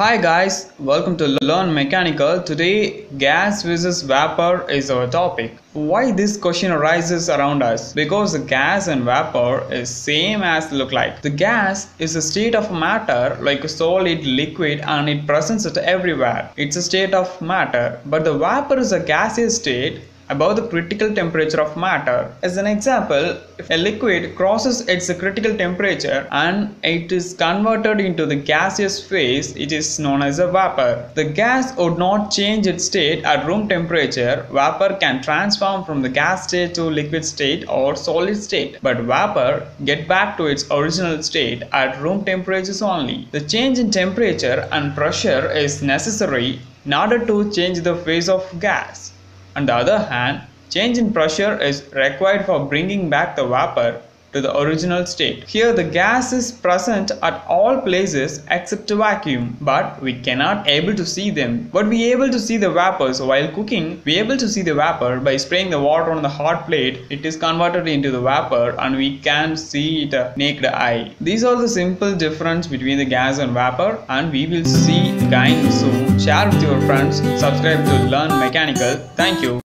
Hi guys, welcome to Learn Mechanical. Today, gas versus vapor is our topic. Why this question arises around us? Because the gas and vapor is same as look like. The gas is a state of matter like a solid, liquid and it presents it everywhere. It's a state of matter. But the vapor is a gaseous state above the critical temperature of matter. As an example, if a liquid crosses its critical temperature and it is converted into the gaseous phase, it is known as a vapor. The gas would not change its state at room temperature. Vapor can transform from the gas state to liquid state or solid state, but vapor get back to its original state at room temperatures only. The change in temperature and pressure is necessary in order to change the phase of gas. On the other hand, change in pressure is required for bringing back the vapor to the original state. Here the gas is present at all places except vacuum, but we cannot able to see them. But we able to see the vapors while cooking. We able to see the vapor by spraying the water on the hot plate. It is converted into the vapor and we can see it uh, naked eye. These are the simple difference between the gas and vapor and we will see again soon. Share with your friends. Subscribe to Learn Mechanical. Thank you.